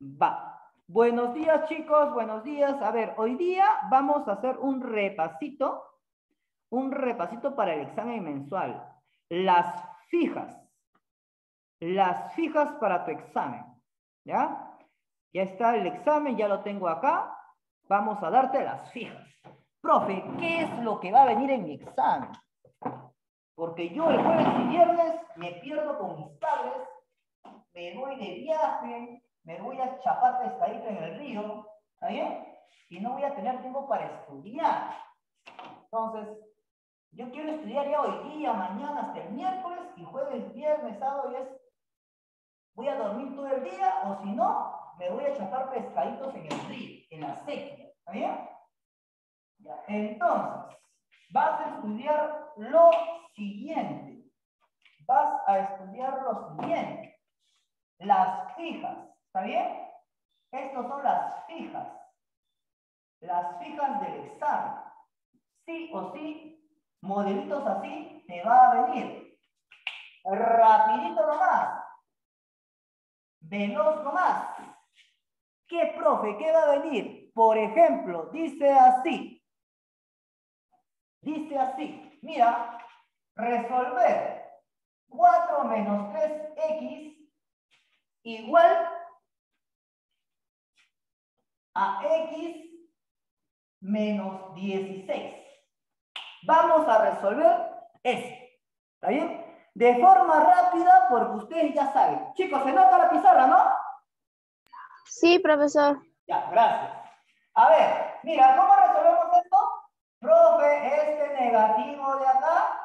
Va. Buenos días, chicos. Buenos días. A ver, hoy día vamos a hacer un repasito, un repasito para el examen mensual. Las fijas. Las fijas para tu examen. ¿Ya? Ya está el examen, ya lo tengo acá. Vamos a darte las fijas. Profe, ¿qué es lo que va a venir en mi examen? Porque yo el jueves y viernes me pierdo con mis padres, me voy de viaje, me voy a chapar pescadito en el río, ¿está bien? Y no voy a tener tiempo para estudiar. Entonces, yo quiero estudiar ya hoy día, mañana, hasta el miércoles, y jueves, viernes, sábado, y es, voy a dormir todo el día, o si no, me voy a chapar pescaditos en el río, en la sequía, ¿está bien? Entonces, vas a estudiar lo siguiente. Vas a estudiar lo siguiente. Las fijas. ¿Está bien? Estas son las fijas. Las fijas del examen. Sí o sí, modelitos así, te va a venir. Rapidito nomás. Veloz nomás. ¿Qué, profe? ¿Qué va a venir? Por ejemplo, dice así. Dice así. Mira, resolver 4 menos 3x igual a x menos 16. Vamos a resolver eso. ¿Está bien? De forma rápida, porque ustedes ya saben. Chicos, ¿se nota la pizarra, no? Sí, profesor. Ya, gracias. A ver, mira, ¿cómo resolvemos esto? Profe, este negativo de acá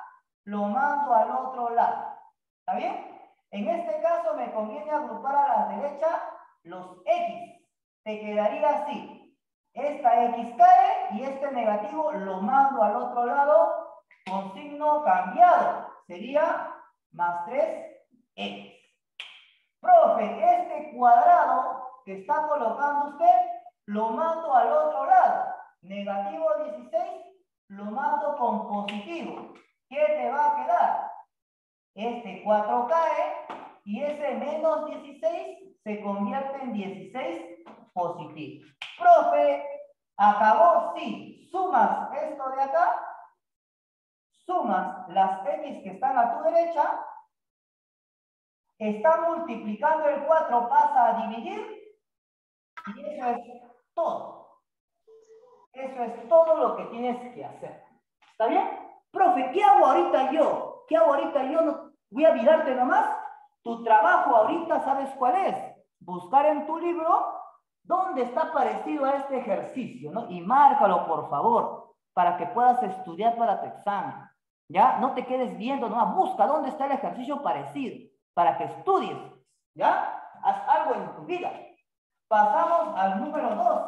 lo mando al otro lado. ¿Está bien? En este caso me conviene agrupar a la derecha los X te quedaría así. Esta X cae y este negativo lo mando al otro lado con signo cambiado. Sería más 3X. Profe, este cuadrado que está colocando usted, lo mando al otro lado. Negativo 16, lo mando con positivo. ¿Qué te va a quedar? Este 4 cae y ese menos 16 se convierte en 16 positivo. Profe, acabó, sí. Sumas esto de acá, sumas las x que están a tu derecha, está multiplicando el 4, pasa a dividir, y eso es todo. Eso es todo lo que tienes que hacer. ¿Está bien? Profe, ¿qué hago ahorita yo? ¿Qué hago ahorita yo? Voy a mirarte nomás. Tu trabajo ahorita, ¿sabes cuál es? Buscar en tu libro ¿Dónde está parecido a este ejercicio? ¿no? Y márcalo, por favor, para que puedas estudiar para tu examen. ¿Ya? No te quedes viendo, no, busca dónde está el ejercicio parecido, para que estudies. ¿Ya? Haz algo en tu vida. Pasamos al número dos.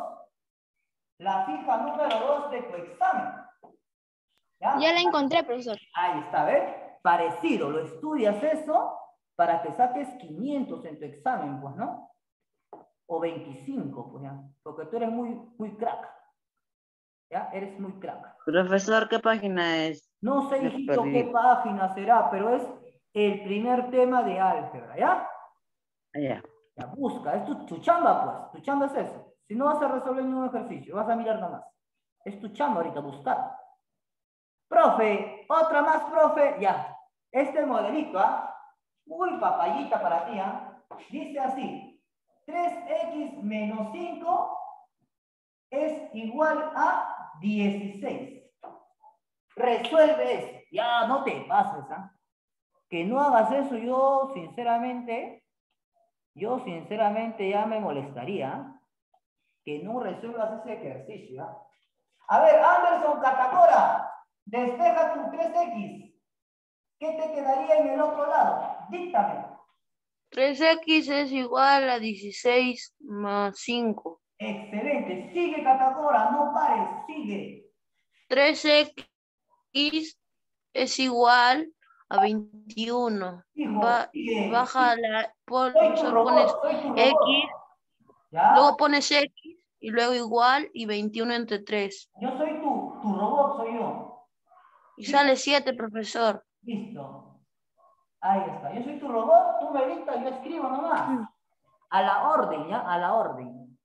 La fija número dos de tu examen. ¿Ya? ya la encontré, profesor. Ahí está, ¿ves? Parecido, lo estudias eso para que saques 500 en tu examen, pues, ¿no? o 25, pues ya, porque tú eres muy, muy crack. ¿Ya? Eres muy crack. Profesor, ¿qué página es? No sé, hijito, qué página será, pero es el primer tema de álgebra, ¿ya? Ya. Ya, busca, es tu, tu, chamba, pues, tu chamba es eso. Si no vas a resolver ningún ejercicio, vas a mirar nada más. Es tu chamba ahorita, buscar. Profe, otra más, profe, ya. Este modelito, ¿ah? Muy papayita para ti, ¿ah? Dice así, 3x menos 5 es igual a 16. Resuelve eso. Ya no te pases, ¿ah? Que no hagas eso, yo sinceramente, yo sinceramente ya me molestaría ¿ah? que no resuelvas ese ejercicio. ¿ah? A ver, Anderson Catacora, despeja tu 3x. ¿Qué te quedaría en el otro lado? Díctame. 3x es igual a 16 más 5. Excelente. Sigue, Catacora, no pares, sigue. 3x es igual a 21. baja la... pones x, luego pones x y luego igual y 21 entre 3. Yo soy tú, tu robot soy yo. Y sale 7, profesor. Listo. Ahí está. Yo soy tu robot, tú me dictas, yo escribo nomás. A la orden, ¿ya? A la orden.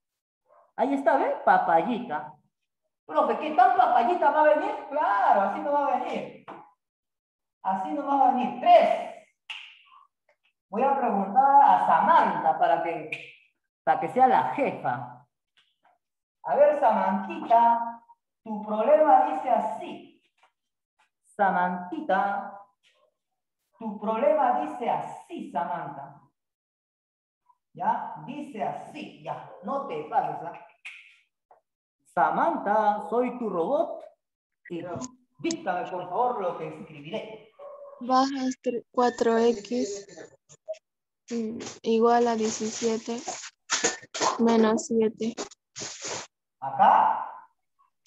Ahí está, ¿ves? Papayita. Profe, ¿qué tal papayita va a venir? Claro, así no va a venir. Así no va a venir. Tres. Voy a preguntar a Samantha para que, para que sea la jefa. A ver, Samantita, tu problema dice así. Samantita, tu problema dice así, Samantha. ¿Ya? Dice así, ya, no te pases. ¿ah? Samantha, soy tu robot y díctame por favor lo que escribiré. Bajas 4x mm, igual a 17 menos 7. Acá,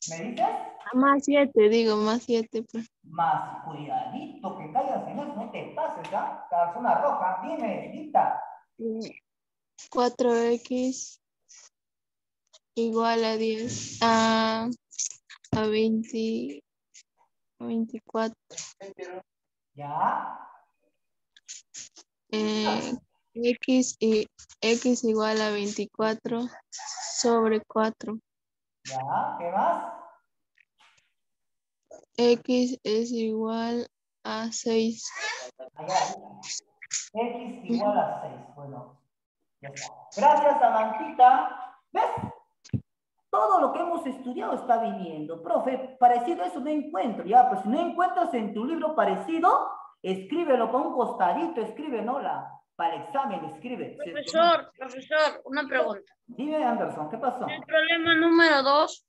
¿me dices? Más 7, digo, más 7. Pues. Más cuidadito que caigas en eso, no te pases, ¿ah? Calzona roja, dime, dicta. 4x igual a 10 a, a 20 a 24. ¿Ya? Eh, x y x igual a 24 sobre 4. ¿Ya? ¿Qué más? x es igual a 6. Allá, X igual a 6. Bueno, ya está. Gracias, Samantita. ¿Ves? Todo lo que hemos estudiado está viniendo. Profe, parecido a eso no encuentro. Ya, pues si no encuentras en tu libro parecido, escríbelo con un costadito, escribe, ¿no? La, para el examen, escribe. Profesor, profesor, una pregunta. Dime, Anderson, ¿qué pasó? El problema número 2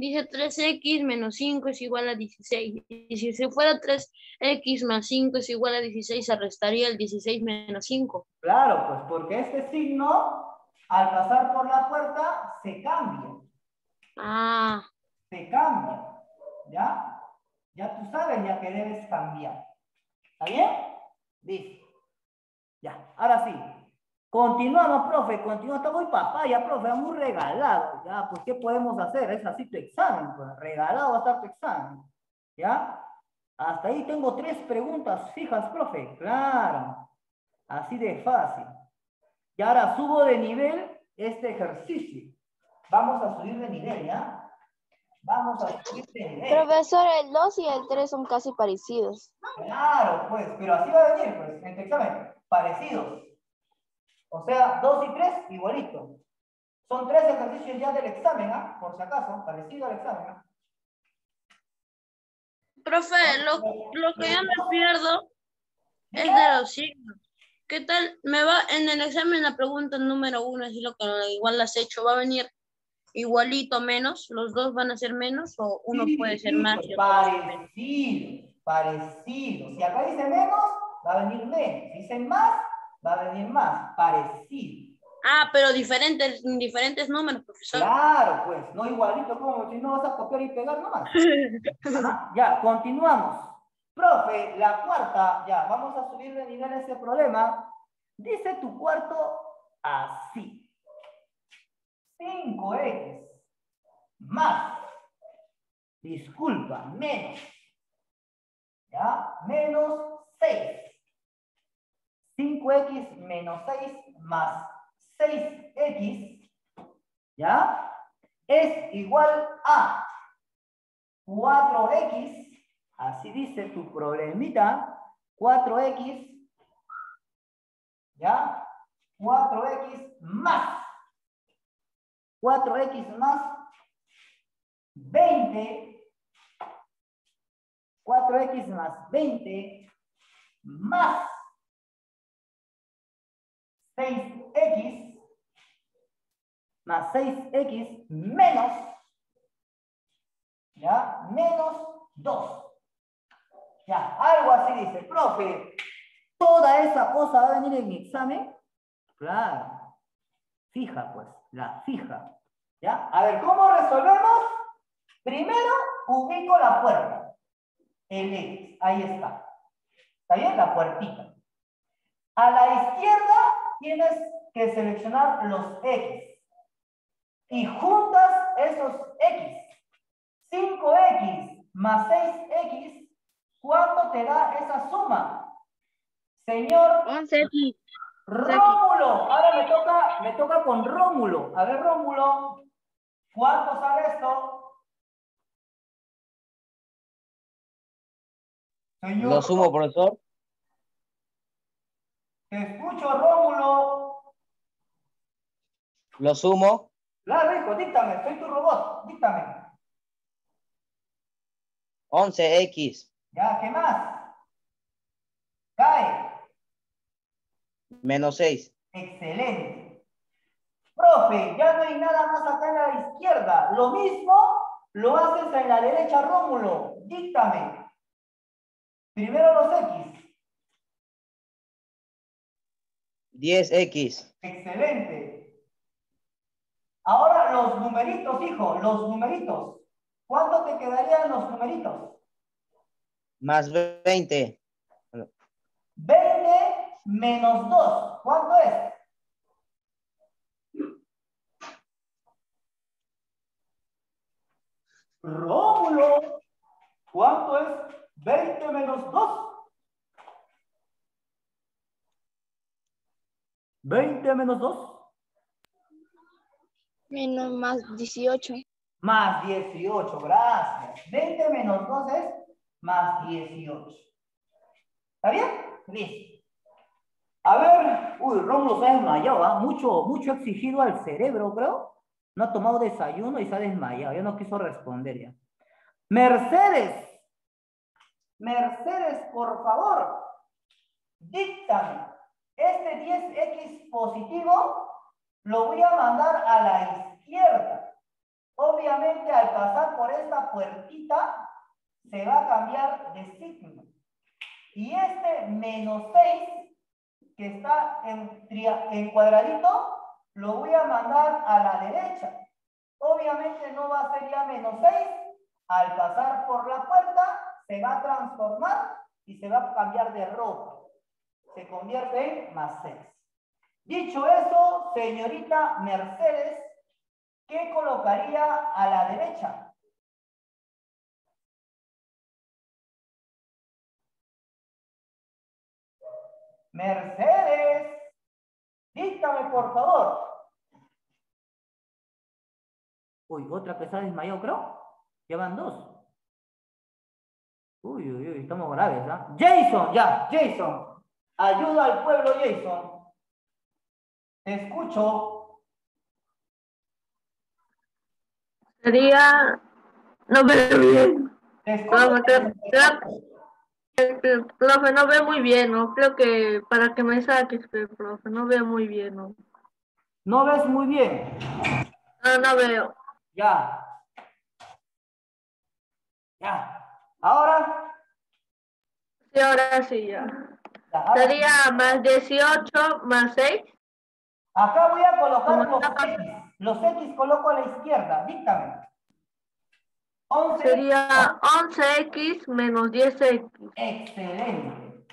dice 3x menos 5 es igual a 16. Y si se fuera 3x más 5 es igual a 16, se restaría el 16 menos 5. Claro, pues porque este signo, al pasar por la puerta, se cambia. Ah, Se cambia. ¿Ya? Ya tú sabes ya que debes cambiar. ¿Está bien? Listo. Ya, ahora sí. Continuamos, profe, continúa. Está muy papaya, profe, muy regalado. Ya, pues, ¿qué podemos hacer? Es así tu examen, pues. Regalado va a estar tu examen. ¿Ya? Hasta ahí tengo tres preguntas fijas, profe. Claro. Así de fácil. Y ahora subo de nivel este ejercicio. Vamos a subir de nivel, ¿ya? Vamos a subir de nivel. Profesor, el 2 y el 3 son casi parecidos. Claro, pues, pero así va a venir, pues, en tu examen. Parecidos. O sea, 2 y 3, igualito. Son tres ejercicios ya del examen, ¿ah? Por si acaso, parecido al examen, ¿ah? profe, lo, lo que yo me pierdo es de los signos. ¿Qué tal? Me va en el examen la pregunta número uno, es lo que igual las he hecho, va a venir igualito menos, los dos van a ser menos o uno Sí, puede ser más. Parecido, parecido. Si acá dice menos, va a venir menos. Si dice más, va a venir más. Parecido. Ah, pero diferentes, diferentes números, profesor. Claro, pues, no igualito como si no vas a copiar y pegar nomás. Ajá, Ya, continuamos. Profe, la cuarta, ya, vamos a subir de nivel ese problema. Dice tu cuarto así. 5x más, disculpa, menos, ya, menos 6. 5x menos 6 más 6x, ¿ya? Es igual a 4x, así dice tu problemita, 4x, ¿ya? 4x más, 4x más 20, 4x más 20, más 6x, más 6x menos, ¿ya? Menos 2. Ya, algo así dice, profe, ¿toda esa cosa va a venir en mi examen? Claro. Fija, pues, la fija. ¿Ya? A ver, ¿cómo resolvemos? Primero, ubico la puerta. El X, ahí está. ¿Está bien? La puertita. A la izquierda tienes que seleccionar los X. Y juntas esos X. 5X más 6X, ¿cuánto te da esa suma? Señor, 11x. Rómulo, ahora me toca, me toca con Rómulo. A ver, Rómulo, ¿cuánto sale esto? Señor, Lo sumo, profesor. Te escucho, Rómulo. Lo sumo. Claro, hijo, díctame, soy tu robot, díctame. 11x Ya, ¿qué más? Cae. menos 6. Excelente. Profe, ya no hay nada más acá en la izquierda. Lo mismo lo haces en la derecha, Rómulo. Díctame. Primero los X. 10x Excelente. Ahora los numeritos, hijo, los numeritos. ¿Cuánto te quedarían los numeritos? más 20. 20 menos 2. ¿Cuánto es? Rómulo, ¿cuánto es 20 menos 2? 20 menos 2 Menos más 18. más 18, gracias. 20 menos 2 es más 18. ¿Está bien? Listo. A ver, uy, Rómulo se ha desmayado, ¿ah? Mucho, mucho exigido al cerebro, creo. No ha tomado desayuno y se ha desmayado, ya no quiso responder ya. Mercedes, Mercedes, por favor, díctame. Este 10X positivo lo voy a mandar a la izquierda. Obviamente, al pasar por esta puertita, se va a cambiar de signo. Y este menos 6, que está en, en cuadradito, lo voy a mandar a la derecha. Obviamente no va a ser ya menos 6. Al pasar por la puerta, se va a transformar y se va a cambiar de rojo. Se convierte en más 6. Dicho eso, señorita Mercedes, ¿qué colocaría a la derecha? Mercedes, dígame por favor. Uy, otra ha desmayado, creo. Ya van dos. Uy, uy, uy, estamos graves, ¿ah? Jason, ya, Jason. Ayuda al pueblo, Jason. Te escucho. Sería, no veo bien. Te escucho. Profe, creo- creo- eh, profe, no veo muy bien, ¿no? Creo que para que me saques, profe, no veo muy bien, ¿no? No ves muy bien. No, no veo. Ya. Ya. Ahora. Sí, ahora sí, ya. Sería más 18 más 6. Acá voy a colocar los X. Los X coloco a la izquierda. Díctame. 11. Sería 11x menos 10x. Excelente.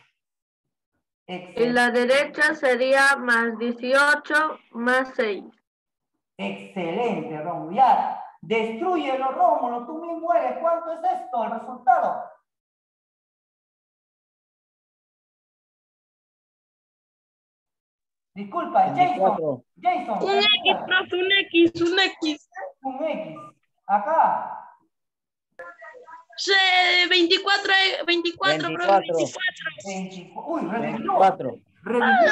Y Excelente. la derecha sería más 18 más 6. Excelente, Rómulo. Ya. Destruyelo, Rómulo. Tú mismo eres. ¿Cuánto es esto? El resultado. Disculpa, Jason. 24. Jason. Un X, profe, un X, un X. Un X. Acá. Sí, 24, eh, 24, profe, 24. 24. 24. Uy, revivió. 24. Revivió.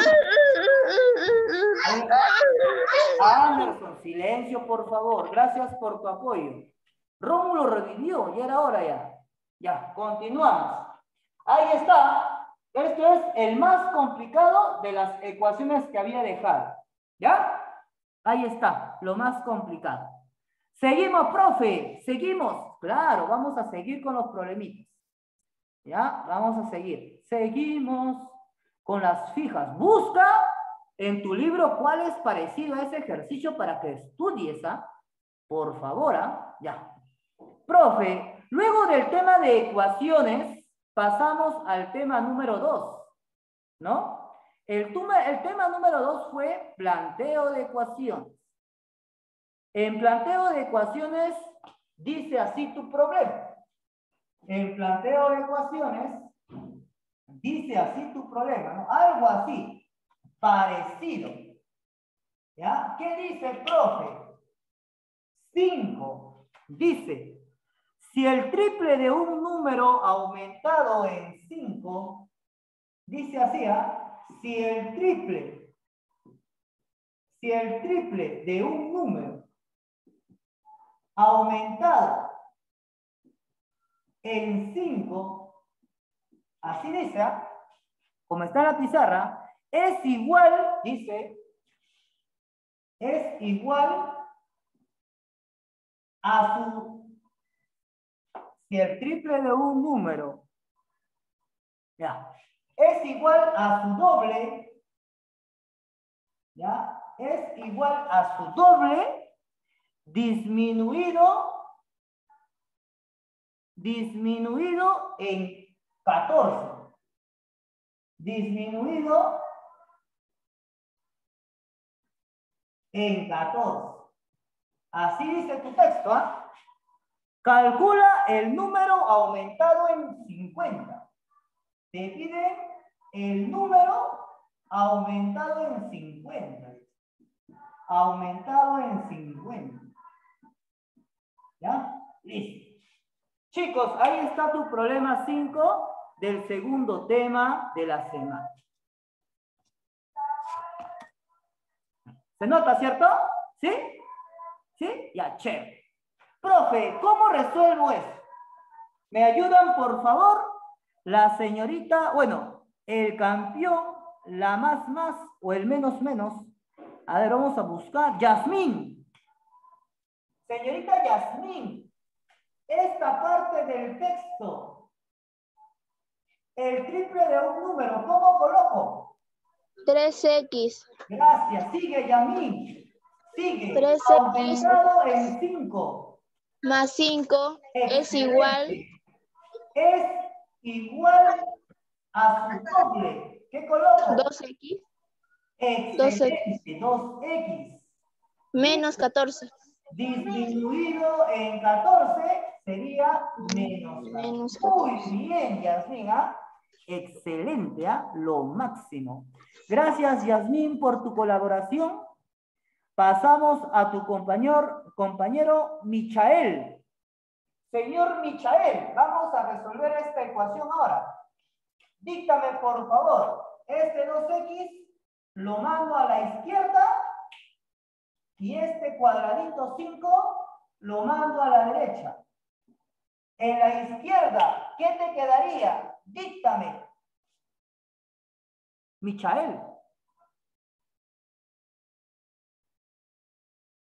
Anderson, silencio, por favor. Gracias por tu apoyo. Rómulo revivió, ya era hora ya. Ya, continuamos. Ahí está. Esto es el más complicado de las ecuaciones que había dejado. ¿Ya? Ahí está, lo más complicado. Seguimos, profe, seguimos. Claro, vamos a seguir con los problemitas. ¿Ya? Vamos a seguir. Seguimos con las fijas. Busca en tu libro cuál es parecido a ese ejercicio para que estudies, ¿ah? Por favor, ¿ah? Ya. Profe, luego del tema de ecuaciones, pasamos al tema número dos, ¿no? El, el tema número dos fue planteo de ecuaciones. En planteo de ecuaciones, dice así tu problema. En planteo de ecuaciones, dice así tu problema, ¿no? Algo así. parecido. ¿Ya? ¿Qué dice el profe? 5. Dice, si el triple de un número aumentado en 5, dice así, ¿ah? si el triple, si el triple de un número aumentado en 5, así dice, ¿ah? como está la pizarra, es igual, dice, es igual a su, si el triple de un número, es igual a su doble, ya, es igual a su doble disminuido, disminuido en 14. Disminuido en 14. Así dice tu texto, ¿ah? Calcula el número aumentado en 50. Te piden el número aumentado en 50. Aumentado en 50. ¿Ya? Listo. Chicos, ahí está tu problema 5 del segundo tema de la semana. ¿Se nota, cierto? ¿Sí? ¿Sí? Ya, chévere. Profe, ¿cómo resuelvo eso? ¿Me ayudan, por favor? La señorita, bueno, el campeón, la más más o el menos menos. A ver, vamos a buscar. Yasmín. Señorita Yasmín, esta parte del texto, el triple de un número, ¿cómo coloco? 3X. Gracias. Sigue, Yasmín. Sigue. 3X. Aumentado en 5. Más 5 es igual Es igual a su doble. ¿Qué coloco? 2X Excelente. 2X. menos 14. Disminuido en 14 sería menos. Menos Muy bien, Yasmín. ¿ah? Excelente, ¿ah? lo máximo. Gracias, Yasmín, por tu colaboración. Pasamos a tu compañero, compañero Michael. Señor Michael, vamos a resolver esta ecuación ahora. Díctame, por favor, este 2x lo mando a la izquierda y este cuadradito 5 lo mando a la derecha. En la izquierda, ¿qué te quedaría? Díctame. Michael.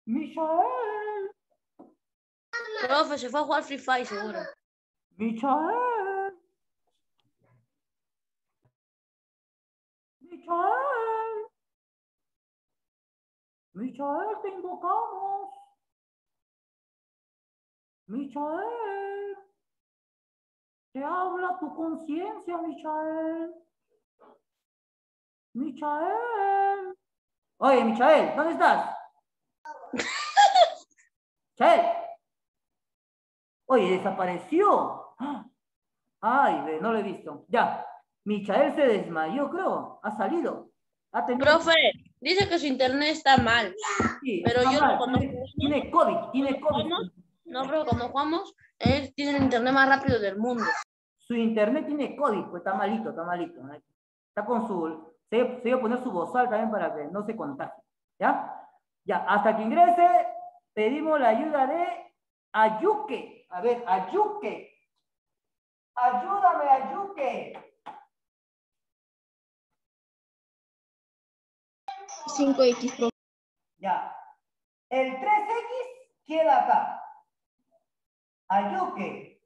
Michael. Profe, se fue a jugar Free Fire seguro. Michael. Michael. Michael, te invocamos. Michael. Te habla tu conciencia, Michael. Michael. Oye, Michael, ¿dónde estás? Michael. Oye, desapareció. ¡Ah! Ay, no lo he visto. Ya. Michael se desmayó, creo. Ha salido. Ha tenido... Profe, dice que su internet está mal. Sí, pero está yo mal, lo conozco. Tiene, COVID, tiene COVID. No, profe, cuando jugamos, él tiene el internet más rápido del mundo. Su internet tiene COVID, pues está malito, está malito. Está con su... Se, se iba a poner su bozal también para que no se contagie. ¿Ya? Ya, hasta que ingrese, pedimos la ayuda de Ayuque. A ver, Ayuque. Ayúdame, Ayuque. 5X, profe. Ya. El 3X queda acá. Ayuque.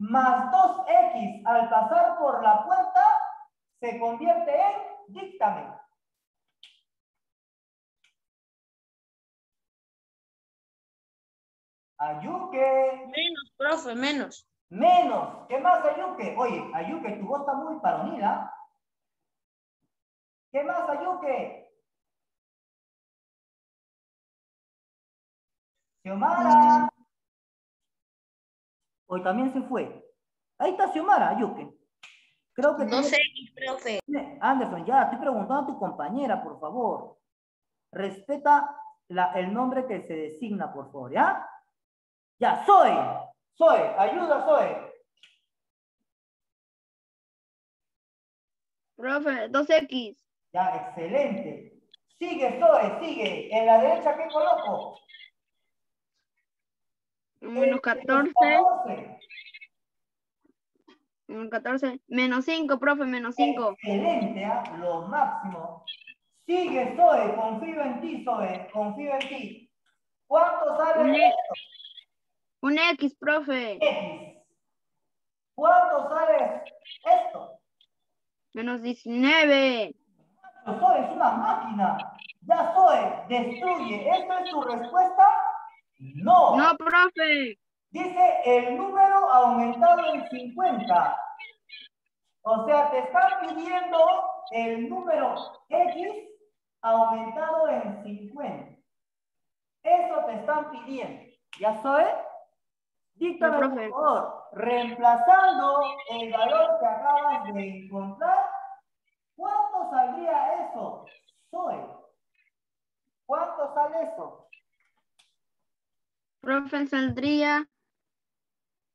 Más 2X al pasar por la puerta se convierte en díctame. Ayuque. Menos, profe, menos. Menos. ¿Qué más, Ayuque? Oye, Ayuque, tu voz está muy paronila. ¿Qué más, Ayuque? Xiomara. Hoy también se fue. Ahí está Xiomara, Ayuque. Creo que... tú- 2X, profe. Anderson, ya, estoy preguntando a tu compañera, por favor. Respeta la- el nombre que se designa, por favor, ¿ya? Ya, soy. Soy. Ayuda, soy. Profe, 2X. Ya, excelente. Sigue, soy, sigue. En la derecha, ¿qué coloco? Menos El 14. 14. Menos 14. Menos 5, profe, menos 5. Excelente, ¿ah? lo máximo. Sigue, Zoe, confío en ti, Zoe, confío en ti. ¿Cuánto sale esto? Un X, profe. X. ¿Cuánto sale esto? Menos 19. Zoe es una máquina. Ya, Zoe, destruye. ¿Esta es tu respuesta? No. No, profe. Dice el número aumentado en 50. O sea, te están pidiendo el número X aumentado en 50. Eso te están pidiendo. ¿Ya soy? Díctame, No, por favor, reemplazando el valor que acabas de encontrar, ¿cuánto saldría eso? Soy. ¿Cuánto sale eso? Profe, saldría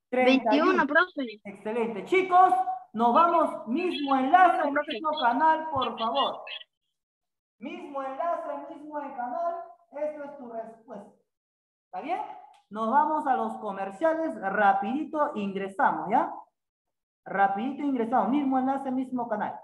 31. 21, profe. Excelente. Chicos, nos vamos mismo enlace, mismo canal, por favor. Mismo enlace, mismo canal. Esto es tu respuesta. ¿Está bien? Nos vamos a los comerciales. Rapidito ingresamos, ¿ya? Rapidito ingresamos. Mismo enlace, mismo canal.